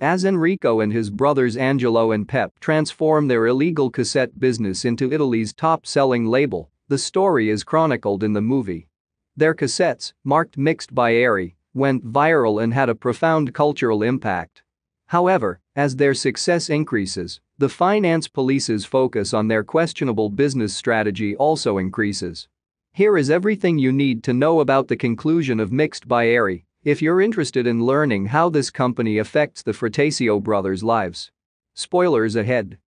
As Enrico and his brothers Angelo and Pep transform their illegal cassette business into Italy's top-selling label, the story is chronicled in the movie. Their cassettes, marked mixed by Erry, went viral and had a profound cultural impact. However, as their success increases, the finance police's focus on their questionable business strategy also increases. Here is everything you need to know about the conclusion of Mixed by Erry if you're interested in learning how this company affects the Fratesio brothers' lives. Spoilers ahead.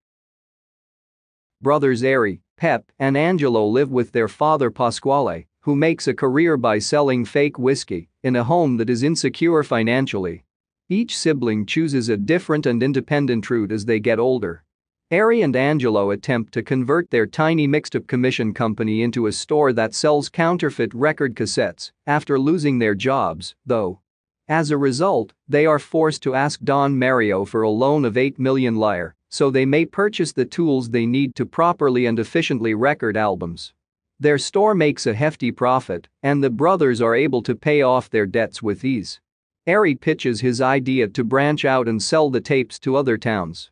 Brothers Erry, Pep, and Angelo live with their father Pasquale, who makes a career by selling fake whiskey in a home that is insecure financially. Each sibling chooses a different and independent route as they get older. Erry and Angelo attempt to convert their tiny mixed-up commission company into a store that sells counterfeit record cassettes after losing their jobs, though. As a result, they are forced to ask Don Mario for a loan of 8 million lire so they may purchase the tools they need to properly and efficiently record albums. Their store makes a hefty profit, and the brothers are able to pay off their debts with ease. Erry pitches his idea to branch out and sell the tapes to other towns.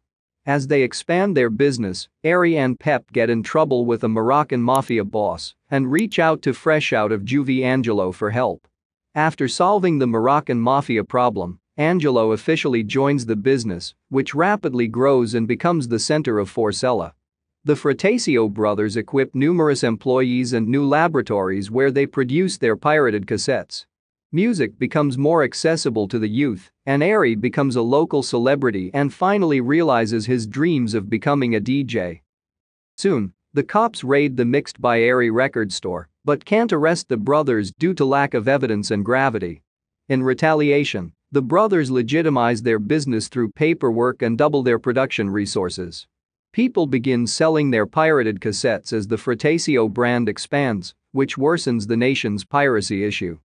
As they expand their business, Erry and Pep get in trouble with a Moroccan mafia boss and reach out to Fresh out of Juvie Angelo for help. After solving the Moroccan mafia problem, Angelo officially joins the business, which rapidly grows and becomes the center of Forcella. The Fratesio brothers equip numerous employees and new laboratories where they produce their pirated cassettes. Music becomes more accessible to the youth, and Erry becomes a local celebrity and finally realizes his dreams of becoming a DJ. Soon, the cops raid the Mixed by Erry record store but can't arrest the brothers due to lack of evidence and gravity. In retaliation, the brothers legitimize their business through paperwork and double their production resources. People begin selling their pirated cassettes as the Fratesio brand expands, which worsens the nation's piracy issue.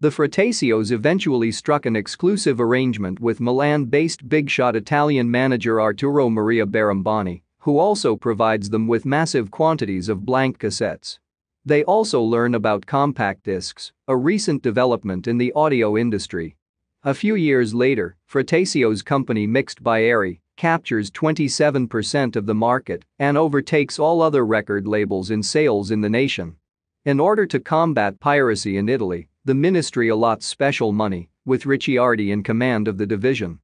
The Fratesios eventually struck an exclusive arrangement with Milan-based big-shot Italian manager Arturo Maria Barambani, who also provides them with massive quantities of blank cassettes. They also learn about compact discs, a recent development in the audio industry. A few years later, Fratesio's company Mixed by Erry captures 27% of the market and overtakes all other record labels in sales in the nation. In order to combat piracy in Italy, the ministry allots special money, with Ricciardi in command of the division.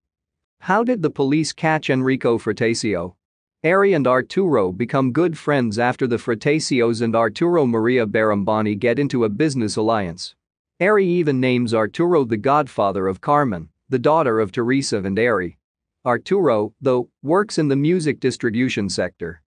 How did the police catch Enrico Fratesio? Erry and Arturo become good friends after the Fratesios and Arturo Maria Barambani get into a business alliance. Erry even names Arturo the godfather of Carmen, the daughter of Teresa and Erry. Arturo, though, works in the music distribution sector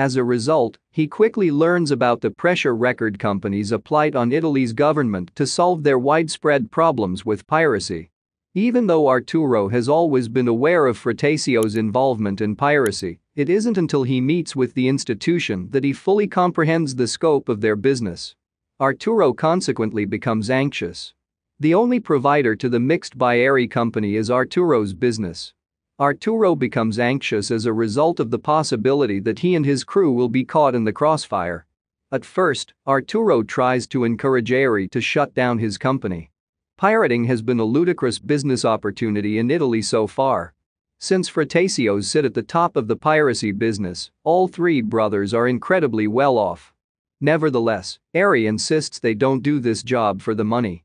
as a result, he quickly learns about the pressure record companies applied on Italy's government to solve their widespread problems with piracy. Even though Arturo has always been aware of Fratesio's involvement in piracy, it isn't until he meets with the institution that he fully comprehends the scope of their business. Arturo consequently becomes anxious. The only provider to the mixed by Erry company is Arturo's business. Arturo becomes anxious as a result of the possibility that he and his crew will be caught in the crossfire. At first, Arturo tries to encourage Erry to shut down his company. Pirating has been a ludicrous business opportunity in Italy so far. Since Fratesios sit at the top of the piracy business, all three brothers are incredibly well off. Nevertheless, Erry insists they don't do this job for the money.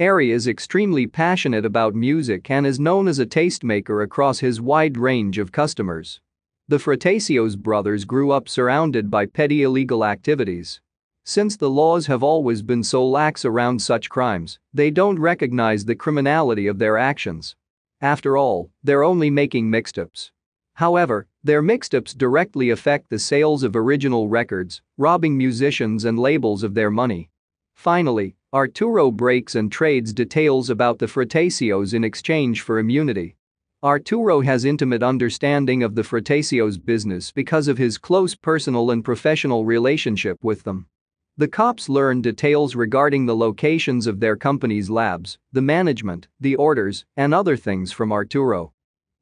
Erry is extremely passionate about music and is known as a tastemaker across his wide range of customers. The Fratesios brothers grew up surrounded by petty illegal activities. Since the laws have always been so lax around such crimes, they don't recognize the criminality of their actions. After all, they're only making mixed-ups. However, their mixed-ups directly affect the sales of original records, robbing musicians and labels of their money. Finally, Arturo breaks and trades details about the Fratesios in exchange for immunity. Arturo has intimate understanding of the Fratesios business because of his close personal and professional relationship with them. The cops learn details regarding the locations of their company's labs, the management, the orders, and other things from Arturo.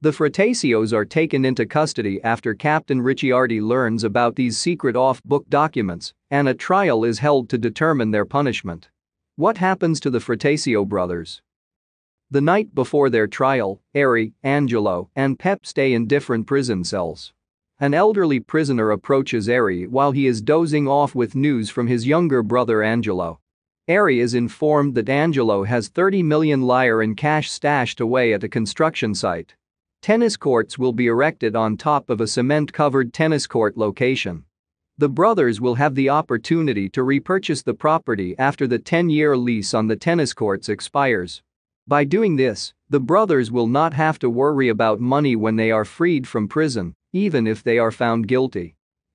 The Fratesios are taken into custody after Captain Ricciardi learns about these secret off-book documents, and a trial is held to determine their punishment. What happens to the Fratesio brothers? The night before their trial, Erry, Angelo, and Pep stay in different prison cells. An elderly prisoner approaches Erry while he is dozing off with news from his younger brother Angelo. Erry is informed that Angelo has 30 million lire in cash stashed away at a construction site. Tennis courts will be erected on top of a cement-covered tennis court location. The brothers will have the opportunity to repurchase the property after the 10-year lease on the tennis courts expires. By doing this, the brothers will not have to worry about money when they are freed from prison, even if they are found guilty.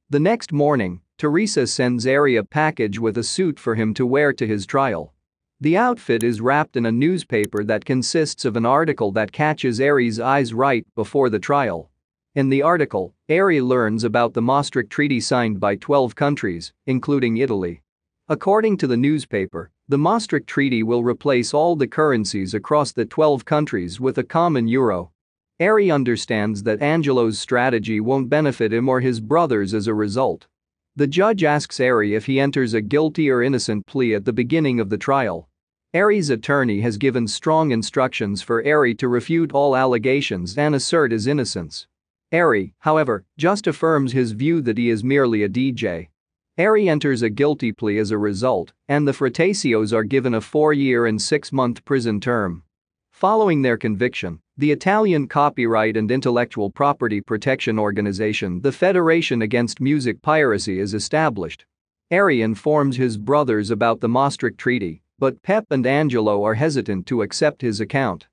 The next morning, Teresa sends Erry a package with a suit for him to wear to his trial. The outfit is wrapped in a newspaper that consists of an article that catches Erry's eyes right before the trial. In the article, Erry learns about the Maastricht Treaty signed by 12 countries, including Italy. According to the newspaper, the Maastricht Treaty will replace all the currencies across the 12 countries with a common euro. Erry understands that Angelo's strategy won't benefit him or his brothers as a result. The judge asks Erry if he enters a guilty or innocent plea at the beginning of the trial. Erry's attorney has given strong instructions for Erry to refute all allegations and assert his innocence. Erry, however, just affirms his view that he is merely a DJ. Erry enters a guilty plea as a result, and the Fratesios are given a four-year and six-month prison term. Following their conviction, the Italian copyright and intellectual property protection organization the Federation Against Music Piracy is established. Erry informs his brothers about the Maastricht Treaty, but Pep and Angelo are hesitant to accept his account.